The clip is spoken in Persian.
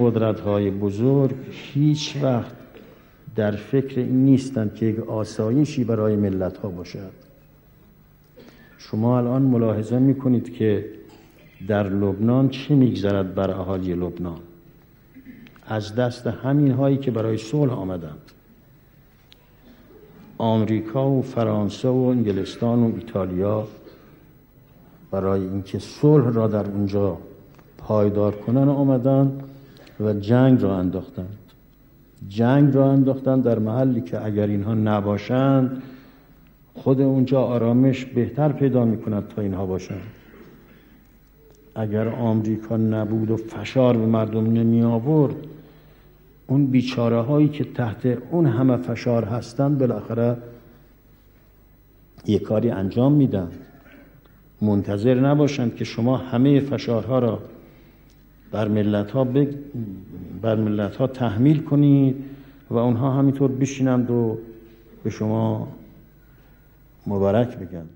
قدرت های بزرگ هیچ وقت در فکر این نیستند که یک آسایشی برای ملت ها باشد. شما الان ملاحظه می‌کنید که در لبنان چه میگذرد بر اهالی لبنان؟ از دست همین هایی که برای صلح آمدند. آمریکا و فرانسه و انگلستان و ایتالیا برای اینکه صلح را در اونجا پایدار کنن آمدند و جنگ را انداختند جنگ را انداختند در محلی که اگر اینها نباشند خود اونجا آرامش بهتر پیدا می‌کند تا اینها باشند. اگر آمریکا نبود و فشار به مردم نمی آورد اون بیچاره هایی که تحت اون همه فشار هستند بالاخره یک کاری انجام میدن. منتظر نباشند که شما همه فشارها را بر ملت ها, بر ملت ها تحمیل کنید و اونها همینطور بشینند و به شما مبارک بگن.